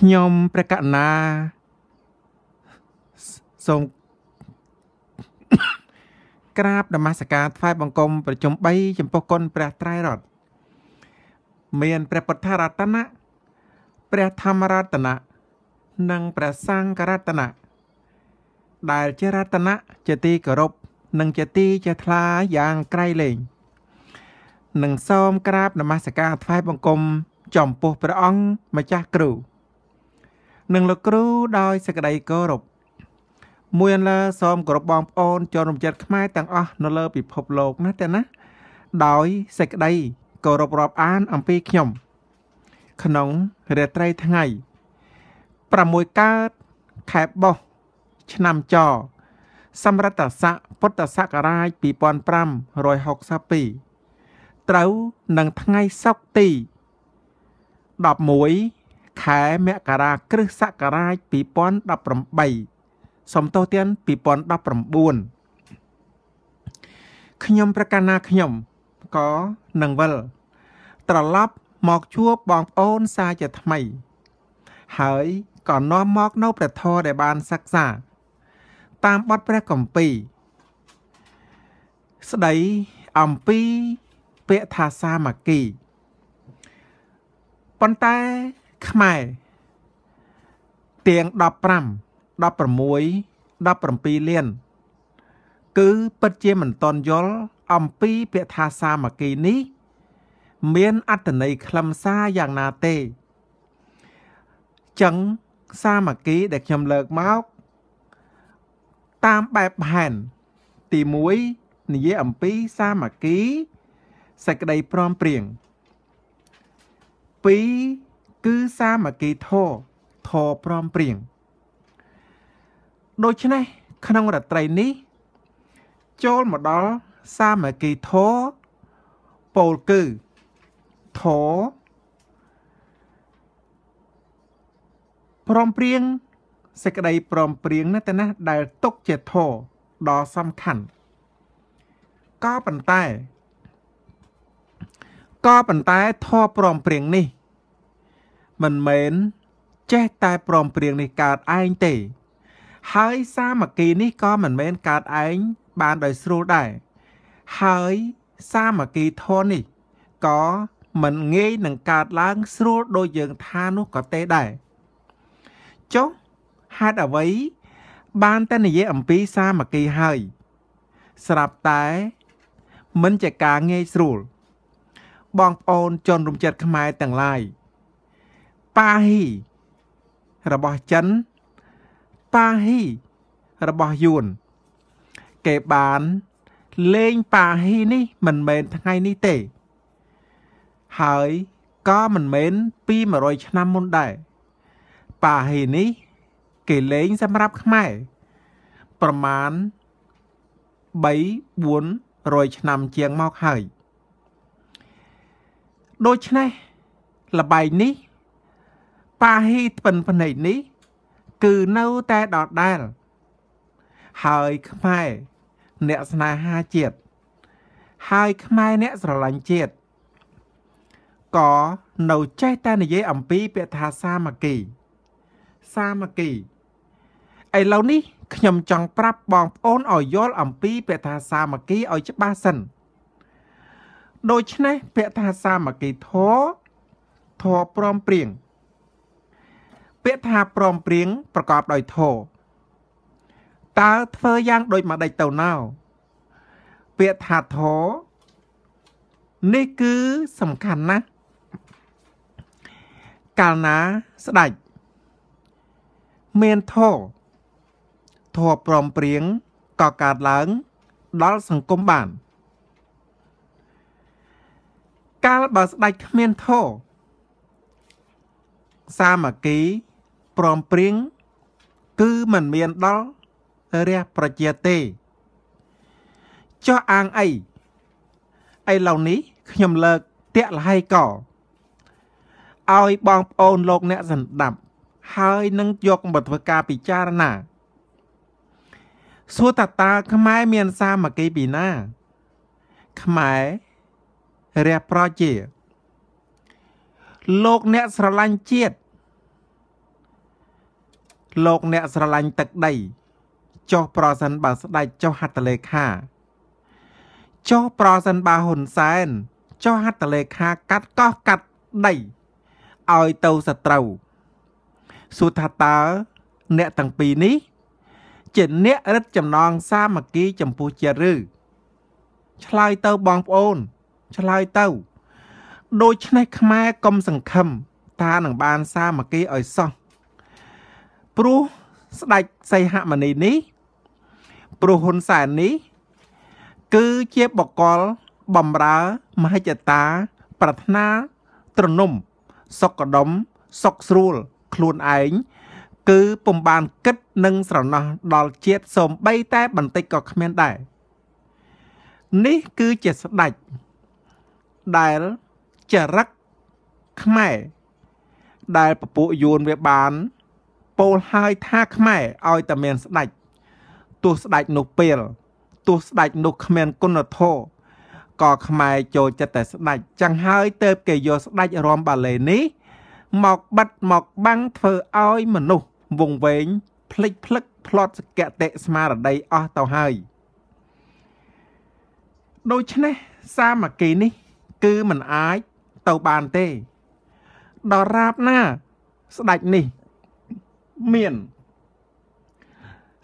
ខ្ញុំព្រះកណាសូមក្រាបនមស្ការថ្វាយបង្គំប្រជុំ3ចំពោះគុណព្រះត្រៃរតន៍មានព្រះពុទ្ធរតនៈព្រះធម្មរតនៈនិងព្រះសង្ឃរតនៈដែលជារតនៈជាទីគោរពនិងជាទីជាថ្លាយ៉ាងក្រៃលែងនិងសូមក្រាបនមស្ការថ្វាយបង្គំចំពោះព្រះអង្គម្ចាស់គ្រូ និងលោកគ្រូដោយសេចក្តីគោរពមួយអន្លើសូមគោរពបងប្អូនជនរំចិត្តខ្មែរទាំងអស់នៅលើពិភពលោកណាតែណាដោយសេចក្តីគោរពរាប់អានអំពីខ្ញុំ ក្នុងរាត្រីថ្ងៃ6កើតខែបោះឆ្នាំចសម្រាប់តស័កពុទ្ធសករាជ2562ត្រូវនឹងថ្ងៃសុក្រទី11 ខែមករាគ្រិស្តសករាជ2018សំទោសទាន2019ខ្ញុំប្រកាសណាខ្ញុំក៏នឹងវិលត្រឡប់មកជួបបងប្អូនសាជាថ្មី ហើយក៏នាំមកនៅព្រះធម៌ដែលបានសិក្សា តាមបទព្រះគម្ពីរស្ដីអំពីពាក្យថាសាមគ្គីប៉ុន្តែ ខ្មែរទាំង15 16 17លាន គឺពិតជាមិនតន់យល់អំពីពាក្យថាសាមគ្គីនេះ មានអត្តន័យខ្លឹមសារយ៉ាងណាទេចឹងសាមគ្គីដែលខ្ញុំលើកមកតាមបែបផែនទី1និយាយអំពីសាមគ្គីសេចក្តីព្រមព្រៀង2 គឺសាមគ្គីធរធរព្រមព្រៀងដូច្នេះក្នុងរត្រីនេះ ចូលមកដល់សាមគ្គីធរពោលគឺធរព្រមព្រៀងសេចក្តីព្រមព្រៀងណាតែណាដែលទុកជាធរដ៏សំខាន់ក៏ប៉ុន្តែក៏ប៉ុន្តែធម៌ព្រមព្រៀងនេះ មិនមែនចេះតែព្រមព្រៀងនេះកើតឯងទេ ហើយសាមគ្គីនេះក៏មិនមែនកើតឯងបានដោយស្រួលដែរហើយសាមគ្គីធម៌នេះក៏មិនងាយនឹងកើតឡើងស្រួលដូចយើងថានោះក៏ទេដែរចុះហេតុអ្វី បានតែនិយាយអំពីសាមគ្គីហើយ ស្រាប់តែមិនជាការងាយស្រួលបងប្អូនជនរំចិត្តខ្មែរទាំងឡាយ ប៉ាហ៊ីរបស់ចិនប៉ាហ៊ីរបស់យួន គេបានលេងប៉ាហ៊ីនេះមិនមែនថ្ងៃនេះទេ ហើយក៏មិនមែនពី100ឆ្នាំមុនដែរប៉ាហ៊ីនេះ គេលេងសម្រាប់ខ្មែរប្រមាណ3 400ឆ្នាំជាងមកហើយដូច្នេះលបែងនេះ ប៉ាហ៊ីថ្ពិនភ្នែកនេះ គឺនៅតែដដែលហើយខ្មែរអ្នកស្នេហាជាតិហើយខ្មែរអ្នកស្រឡាញ់ជាតិក៏នៅចេះតែនិយាយអំពីពាក្យថាសាមគ្គី សាមគ្គីឥឡូវនេះខ្ញុំចង់ប្រាប់បងប្អូនឲ្យយល់អំពីពាក្យថាសាមគ្គីឲ្យច្បាស់សិនដូច្នេះពាក្យថាសាមគ្គីធរធរព្រមព្រៀង ពាក្យថាព្រមព្រៀងប្រកបដោយធរតើធ្វើយ៉ាងដូចម្ដេចទៅណោពាក្យថាធរនេះគឺសំខាន់ណាស់កាលណាស្ដេចមានធរធរព្រមព្រៀងក៏កើតឡើង ដល់សង្គមបាន កាលបើស្ដេចគ្មានធោសាមគ្គី ព្រមព្រៀងគឺមិនមានដល់រះប្រជាទេចោះអាងអីឥឡូវនេះខ្ញុំលើកតាក់លហៃកឲ្យបងប្អូនលោកអ្នកសន្តាប់ ហើយនឹងយកមកធ្វើការពិចារណាសួរតាតាខ្មែរមានសាមគ្គីពីណាខ្មែររះប្រជាលោកអ្នកស្រឡាញ់ជាតិ លោកអ្នកស្រឡាញ់ទឹកដីចុះប្រសិនបើស្ដេចចុះហត្ថលេខាចុះប្រសិនបើហ៊ុនសែនចុះហត្ថលេខាកាត់កោះកាត់ដីឲ្យទៅសត្រូវសួរថាតើអ្នកទាំងពីរនេះ ជាអ្នករិទ្ធចំណងសាមគ្គីចំពោះជាតិឬឆ្លើយទៅបងប្អូន ឆ្លើយទៅដូច្នេះខ្មែរកុំសង្ឃឹមថានឹងបានសាមគ្គីឲ្យសោះ ព្រោះស្ដេចសីហមុនីនេះព្រោះហ៊ុនសែននេះ គឺជាបកលបំរើមហិច្ឆតា ប្រាថ្នាត្រនំសុកដុមសុកស្រួលខ្លួនឯងគឺពុំបានគិតនឹងស្រណោះដល់ជាតិសូម្បីតែបន្តិចក៏គ្មានដែរនេះគឺជាស្ដេចដែលចរិតខ្មែរដែលពពួកយួនវាបាន ពោលហើយថាខ្មែរឲ្យតែមានស្ដេចទោះស្ដេចនោះពេលទោះស្ដេចនោះគ្មានគុណធម៌ក៏ខ្មែរចូលចិត្តតែស្ដេចចឹងហើយទៅគេយកស្ដេចរំបាលេនេះមកបិទមកបាំងធ្វើឲ្យមនុស្សវងវែងភ្លេចភ្លឹកផ្លត់សកតិស្មារតីអស់ទៅហើយដូច្នេះសាមគ្គីនេះ គឺมันអាចទៅបានទេដល់រាបណា ស្ដេចនេះ មាន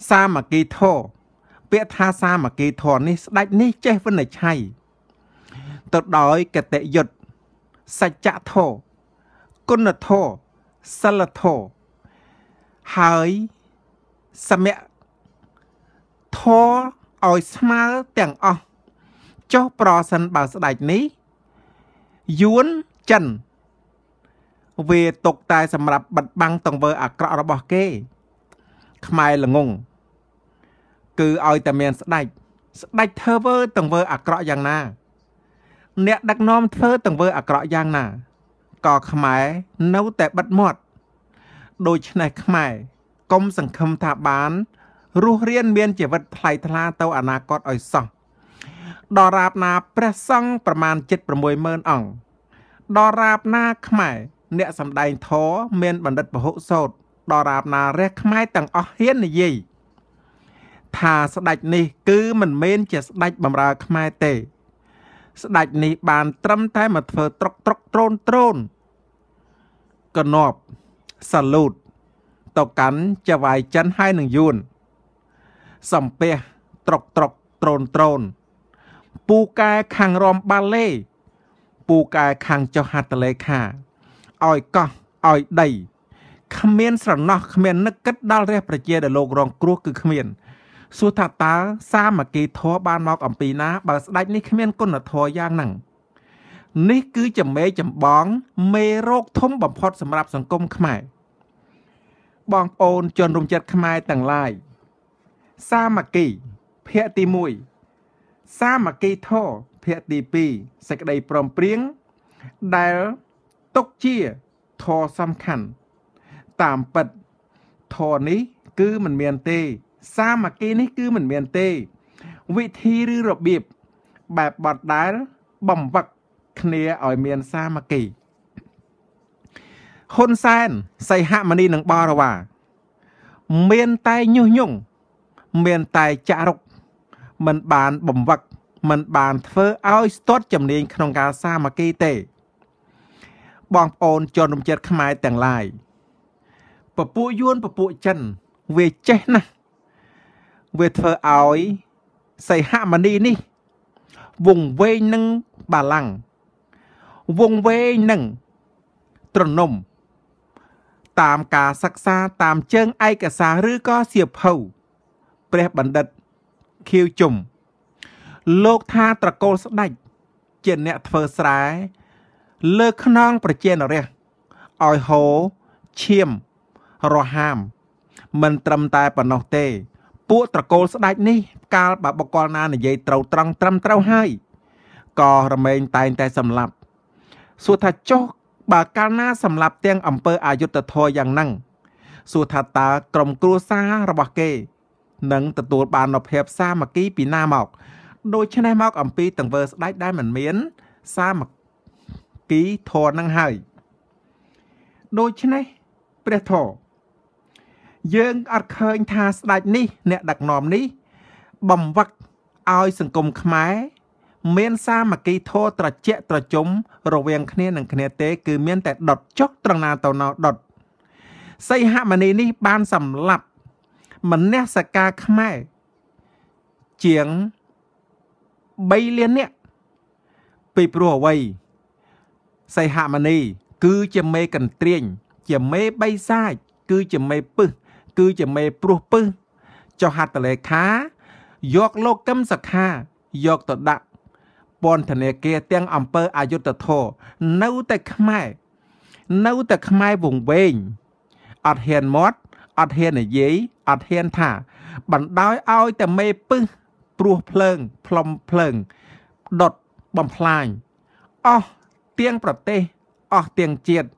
សាមគ្គីធរពាក្យថាសាមគ្គីធរនេះស្ដេចនេះចេះវិនិច្ឆ័យទៅដោយកតយុត្តសច្ចធរគុណធរសិលធរហើយសមៈធរឲ្យស្មើទាំងអស់ចុះប្រសិនបើស្ដេចនេះយួនចិន វាຕົកតែសម្រាប់បិទបាំងទង្វើអាក្រក់របស់គេ ខ្មែរល្ងងគឺឲ្យតែមានស្ដេចស្ដេចធ្វើទង្វើអាក្រក់យ៉ាងណា អ្នកដឹកនាំធ្វើទង្វើអាក្រក់យ៉ាងណាក៏ខ្មែរនៅតែបិទមាត់ដូច្នេះខ្មែរកុំសង្ឃឹមថាបានរស់រៀនមានជីវិតថ្លៃថ្លាទៅអនាគតឲ្យសោះដល់រាបណាព្រះសង្ឃប្រមាណ760,000អង្គដល់រាបណាខ្មែរ អ្នកសំដែងធរមានបណ្ឌិតពហុសោតដល់រាបណារះខ្មែរទាំងអស់ហ៊ាននិយាយថាស្ដេចនេះគឺមិនមែនជាស្ដេចបំរើខ្មែរទេ ស្ដេចនេះបានត្រឹមតែមកធ្វើត្រុកត្រុកត្រូនត្រូនកណប់សាលូតទៅកាន់ចវាយចិនហើយនឹងយួនសំពះត្រុកត្រុកត្រូនត្រូនពូកែខាងរំបាឡេពូកែខាងចុះហត្ថលេខា ឲ្យកោះឲ្យដីគ្មានស្រណោះគ្មាននឹកគិតដល់រះប្រជាដែលលោករងគ្រោះគឺគ្មានសួរថាតើសាមគ្គីធម៌បានមកអំពីណាបើស្ដេចនេះគ្មានគុណធម៌យ៉ាងហ្នឹងនេះគឺជាមេចម្បង មេរោគធំបំផុតសម្រាប់សង្គមខ្មែរបងប្អូនជនរួមចិត្តខ្មែរទាំងឡាយសាមគ្គីភាគទី1សាមគ្គីធម៌ភាគទី2សេចក្តីព្រមព្រៀងដែល ទុកជាធរសំខាន់តាមពិតធរនេះ គឺមិនមានទេ សាមគ្គីនេះគឺមិនមានទេ វិធីឬរបៀបបែបបត់ដែលបំវឹកគ្នាឲ្យមានសាមគ្គីហ៊ុនសែនសីហមុនីនិងបរវាមានតែញុះញង់មានតែចារុកមិនបានបំវឹកមិនបានធ្វើឲ្យស្ទាត់ជំនាញក្នុងការសាមគ្គីទេ បងប្អូនជនរំចិត្តខ្មែរទាំងឡាយពពួកយួនពពួកចិនវាចេះណាស់វាធ្វើឲ្យសីហមុនីនេះ វងវែងនឹងបាឡាំងវងវែងនឹងត្រនំ តាមការសិក្សាតាមជើងឯកសារឬក៏សៀវភៅព្រះបណ្ឌិតខៀវជុំលោកថាត្រកូលស្ដេចជាអ្នកធ្វើស្រែ លើខ្នងប្រជានរះឲ្យហូរឈាមរហាម មិនត្រឹមតែប៉ុណ្ណោះទេ ពួកត្រកូលស្ដេចនេះកាលបើបកលណានិយាយត្រូវត្រង់ត្រឹមត្រូវហើយក៏រមែងតែងតែសម្លាប់សួរថាចុះបើកាលណាសម្លាប់ទាំងអំពើអយុត្តិធម៌យ៉ាងហ្នឹងសួរថាតើក្រុមគ្រួសាររបស់គេនឹងទទួលបាននូវភាពសាមគ្គីពីណាមក ដូច្នេះមកអំពីទង្វើស្ដេចដែលមិនមាន សាមគី ធរនឹងហើយដូច្នេះព្រះធរយើងអត់ឃើញថាស្ដេចនេះ អ្នកដឹកនាំនេះ បំវឹកឲ្យសង្គមខ្មែរមានសាមគ្គីធម៌ត្រជាក់ត្រជុំរវាងគ្នានឹងគ្នាទេ គឺមានតែដុតចុះត្រង់ណាទៅណោដុតសីហមុនីនេះបានសម្លាប់មនសការខ្មែរជាង3លាននាក់ពីព្រោះអ្វី សីហមុនី គឺជាមេកន្ទ្រាញជាមេបៃសាចគឺជាមេពឹសគឺជាមេព្រោះពឹសចុះហត្ថលេខា យកលោកកឹមសខាយកទៅដាក់ពន្ធនាគារទាំងអង្គើអយុធធរនៅតែខ្មែរនៅតែខ្មែរវងវែងអត់ហ៊ានមាត់អត់ហ៊ាននិយាយអត់ហ៊ានថា បណ្ដោយឲ្យតែមេពឹសព្រោះភ្លើងផ្លុំភ្លើងដុតបំផ្លាញអស់ ទៀងប្រទេសអស់ទៀងជាតិ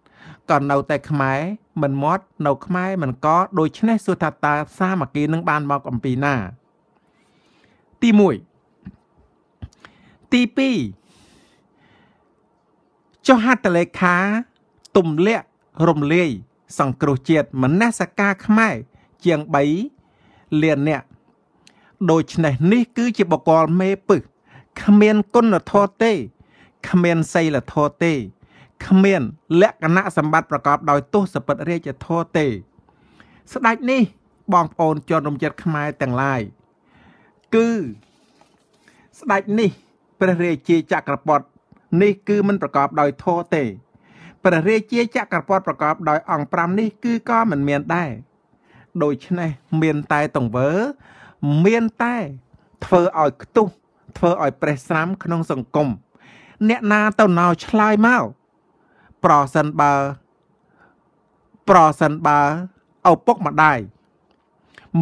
ក៏នៅតែខ្មែរមិនមាត់នៅខ្មែរមិនកដូច្នេះសួរថាតើសាមគ្គីនឹងបានមកអំពីណា ទី1ទី2ចុះហត្ថលេខាទម្លាក់រំលាយសង្គ្រោះជាតិមនសការខ្មែរជាង3លានអ្នកដូច្នេះនេះគឺជាបកលមេពឹសគ្មានគុណធម៌ទេ គ្មានសីលធម៌ទេគ្មានលក្ខណៈសម្បត្តិប្រកបដោយទោសពិតរាជធម៌ទេ ស្ដេចនេះបងប្អូនជនរំចិត្តខ្មែរទាំងឡាយគឺស្ដេចនេះព្រះរាជាចក្រពត្តិនេះគឺមិនប្រកបដោយធម៌ទេព្រះរាជាចក្រពត្តិប្រកបដោយអង្គ5នេះគឺក៏មិនមានដែរដូច្នេះមានតែតង្វើ មានតែធ្វើឲ្យខ្ទុះធ្វើឲ្យប្រេះស្រាំក្នុងសង្គម អ្នកណាទៅណោឆ្លើយមកប្រសិនបើប្រសិនបើឪពុកម្ដាយ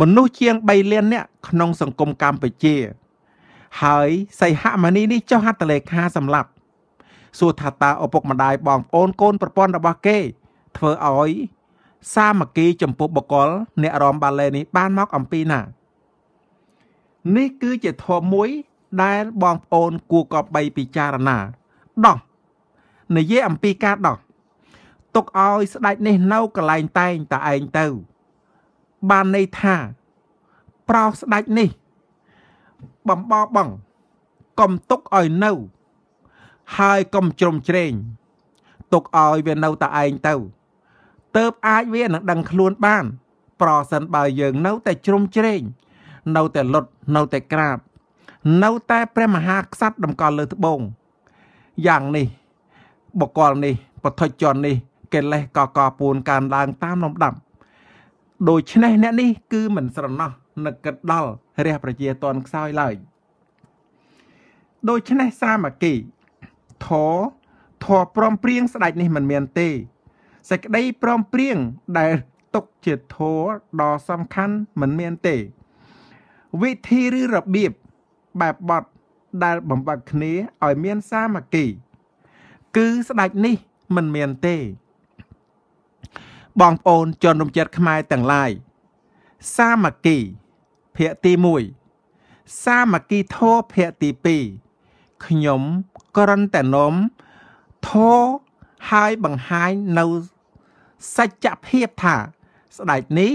មនុស្សជាង3លាននាក់ក្នុងសង្គមកម្ពុជា ហើយសីហមុនីនេះចុះហត្ថលេខាសម្លាប់សួរថាតើឪពុកម្ដាយបងប្អូនកូនប្រពន្ធរបស់គេ ធ្វើឲ្យសាមគ្គីចំពោះបកល អ្នករំបាលេនេះបានមកអំពីណា នេះគឺជាធម៌មួយ ដែលបងប្អូនគួរកប់បីពិចារណាដោះនិយាយអំពីការដោះទុកឲ្យស្ដេចនេះនៅកន្លែងតែងតែឯងទៅ បានន័យថា ប្រោសស្ដេចនេះ បំបបង់កុំទុកឲ្យនៅ ហើយកុំជ្រុំជ្រែងទុកឲ្យវានៅតែឯងទៅទៅអាចវានឹងដឹងខ្លួនបាន ប្រសិនបើយើងនៅតែជ្រុំជ្រែងនៅតែលុតនៅតែក្រាប នៅតែព្រះមហាក្សត្រតម្កល់លើត្បូងយ៉ាងនេះបកលនេះបថុជននេះកិលេសកកពួនកើនឡើងតាមលំដាប់ដូច្នេះអ្នកនេះគឺមិនស្រណោះនឹកគិតដល់រះប្រជាតនខ្សោយឡើយដូច្នេះសាមគ្គីធរធរព្រមព្រៀងស្ដេចនេះមិនមានទេសេចក្តីព្រមព្រៀងដែលទុកជាធរដ៏សំខាន់មិនមានទេ វិធីឬរបៀប បែបបត់ដែលបំបាក់គ្នាឲ្យមានសាមគ្គី គឺស្ដេចនេះមិនមានទេ បងប្អូនជនរំចិត្តខ្មែរទាំងឡាយសាមគ្គីភាគទី1សាមគ្គីធោភាគទី2ខ្ញុំក្រន់តែនំធោហើយបង្ហាញនៅសច្ចភាពថា ស្ដេចនេះ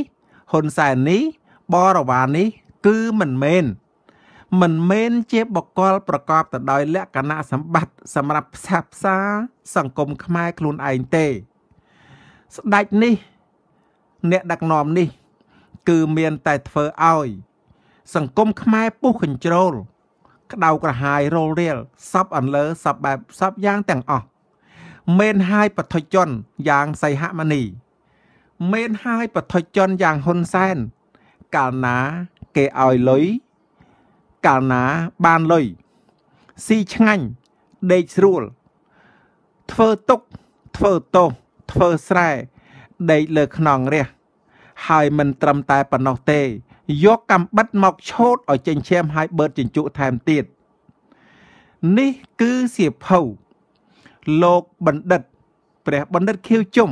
ហ៊ុនសែននេះបរិវារនេះ គឺមិនមែន មិនមែនជាបកគលប្រកបទៅដោយលក្ខណៈសម្បត្តិសម្រាប់ផ្សះផ្សា សង្គមខ្មែរខ្លួនឯងទេ ស្ដេចនេះ អ្នកដឹកនាំនេះ គឺមានតែធ្វើឲ្យ សង្គមខ្មែរពុះកញ្ជ្រោលក្តៅក្រហាយរលរៀលសពអន្លើសពបែបសពយ៉ាងទាំងអស់មែនហើយបថុជនយ៉ាងសីហមុនីមែនហើយបថុជនយ៉ាងហ៊ុនសែនកាលណាគេឲ្យលុយ កាលណាបានលុយស៊ីឆ្ងាញ់ដេកស្រួល ធ្វើទុកធ្វើទោសធ្វើស្រែដេកលើខ្នងរះហើយមិនត្រឹមតែប៉ុណ្ណោះទេ យកកំបិតមកឆោតឲ្យចេញឈាមហើយបឺតជញ្ជក់ថែមទៀតនេះគឺសៀវភៅលោកបណ្ឌិត ព្រះបណ្ឌិតខៀវជុំ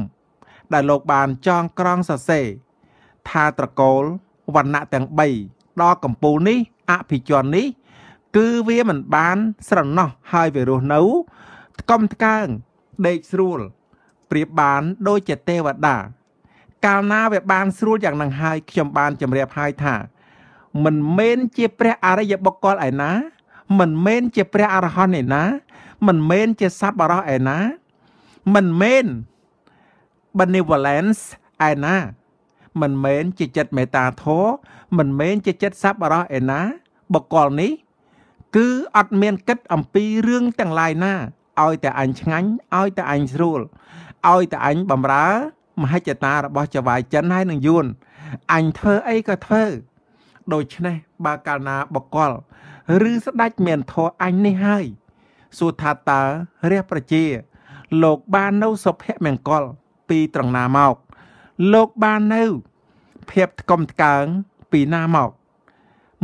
ដែលលោកបានចងក្រងសរសេរថាត្រកូលវណ្ណៈទាំង3 ដល់កម្ពូលនេះអភិជននេះ គឺវាមិនបាន ស្រណោះហើយវារស់នៅថ្កុំថ្កើងដេកស្រួលប្រៀបបានដូចជាទេវតា កាលណាវាបានស្រួលយ៉ាងនឹងហើយខ្ញុំបានជម្រាបហើយថា មិនមែនជាព្រះអរិយបុគ្គលឯណា មិនមែនជាព្រះអរហន្តឯណា មិនមែនជាសប្បុរសឯណា មិនមែន benevolence ឯណា មិនមែនជាចិត្តមេត្តាធម៌មិនមែនជាចិត្តសប្បុរសឯណាបុគ្គលនេះ គឺអត់មានគិតអំពីរឿងទាំងឡាយណាឲ្យតែអញឆ្ងាញ់ឲ្យតែអញស្រួលឲ្យតែអញបំរើមហិច្ឆតារបស់ចវាយចិនហើយនឹងយួនអញធ្វើអីក៏ធ្វើដូច្នេះបើកាលណាបកល ឬស្ដេចមានធរអញនេះហើយសួរថាតើរះប្រជា លោកបាននៅសុភមង្គលពីត្រង់ណាមក លោកបាននៅ ភាពថ្កុំថ្កើងពីណាមក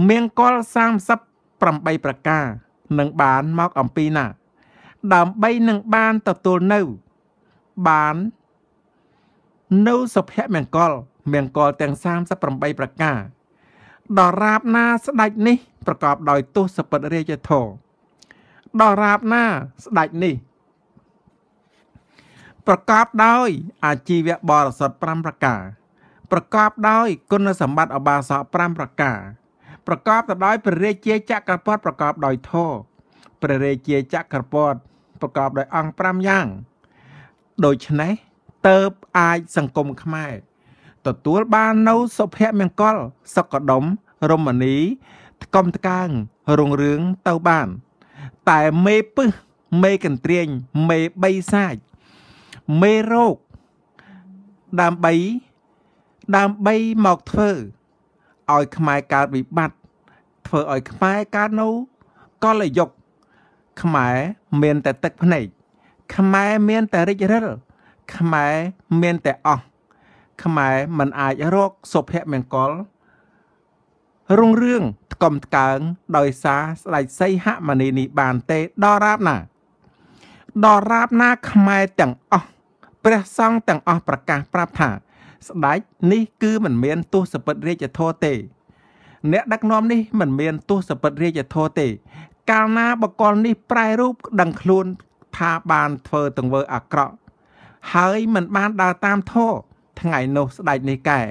មង្គល38ប្រការនឹងបានមកអំពីណា ដើម្បីនឹងបានទទួលនៅ បាននៅសុភមង្គលមង្គលទាំង38ប្រការដរាបណាស្ដេចនេះ ប្រកបដោយទស្សពិតរាជធរដរាបណាស្ដេចនេះ ប្រកបដោយ អាជីវៈបរិសុទ្ធ5ប្រការ ប្រកបដោយគុណសម្បត្តិអបាសក5ប្រការប្រកបទៅដោយព្រះរាជាចក្រពត្តិប្រកបដោយធម៌ព្រះរាជាចក្រពត្តិប្រកបដោយអង្គ5យ៉ាងដូច្នេះទៅអាចសង្គមខ្មែរទទួលបាននៅសុភមង្គលសុខដុមរមនីថ្កុំថ្កើងរុងរឿងទៅបាន តែមេពឹសមេកន្ទ្រាញមេបីសាច់មេរោគដើម្បី ដើម្បីមកធ្វើឲ្យខ្មែរកើតវិបត្តិធ្វើឲ្យខ្មែរកើតនៅកលយុគខ្មែរមានតែទឹកភ្នែកខ្មែរមានតែរិចរិលខ្មែរមានតែអស់ខ្មែរមិនអាចរកសុភមង្គលរុងរឿងថ្កុំថ្កើងដោយសារស្ដេចសីហមនីនេះបានទេដល់រាបណាដល់រាបណាខ្មែរទាំងអស់ព្រះសង្ឃទាំងអស់ប្រកាសប្រាប់ថា ស្ដេចនេះគឺមិនមានទស្សពិតរាជធរទេ អ្នកដឹកនាំនេះមិនមានទស្សពិតរាជធរទេ កាលណាបកលនេះប្រែរូបដឹងខ្លួនថាបានធ្វើទង្វើអាក្រក់ហើយមិនបានដើរតាមធម៌ថ្ងៃនោះស្ដេចនេះកែ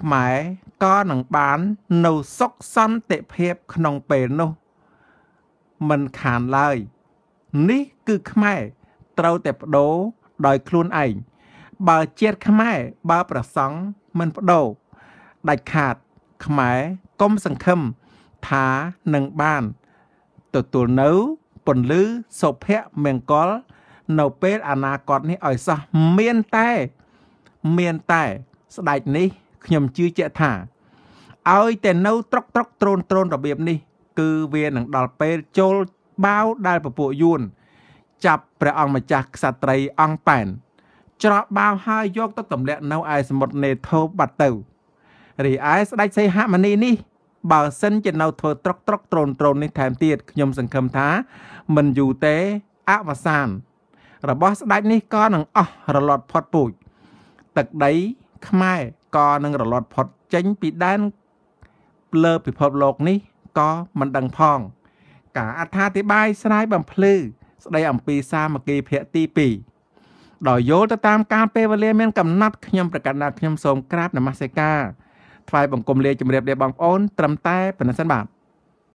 ខ្មែរក៏នឹងបាននៅសុខសន្តិភាពក្នុងពេលនោះមិនខានឡើយ នេះគឺខ្មែរត្រូវតែបដូរដោយខ្លួនឯង បើជាតិខ្មែរបើប្រសង់មិនបដូរដាច់ខាត ខ្មែរកុំសង្ឃឹមថានឹងបានទទួលនៅពន្លឺសុភមង្គល នៅពេលអនាគតនេះឲ្យសោះមានតែ មានតែស្ដេចនេះខ្ញុំជឿជាក់ថាឲ្យតែនៅត្រុកត្រុកត្រូនត្រូនរបៀបនេះ គឺវានឹងដល់ពេលចូលបាវដែលពពួកយួន ចាប់ព្រះអង្គម្ចាស់ក្សត្រីអង្គប៉ែន ច្រកបាវហើយយកទៅទម្លាក់នៅឯសមុទ្រនេថូបាត់ទៅរីឯស្ដេចសីហមុនីនេះបើសិនជានៅធ្វើត្រុកត្រុកត្រូនត្រូននេះថែមទៀតខ្ញុំសង្ឃឹមថាមិនយូរទេអវសាន របស់ស្ដេចនេះក៏នឹងអស់រលត់ផុតពូជទឹកដីខ្មែរក៏នឹងរលត់ផុតចេញពីដែនលើពិភពលោកនេះក៏មិនដឹងផង ការអត្ថាធិប្បាយស្រាយបំភ្លឺស្ដីអំពីសាមគ្គីភៈទី2 ដោយយល់ទៅតាមការពេលវេលាមានកំណត់ខ្ញុំប្រកាសថាខ្ញុំសូមក្រាបនមស្ការថ្វាយបង្គំលាជម្រាបលាបងប្អូនត្រឹមតែប៉ុណ្ណឹងសិនបាទ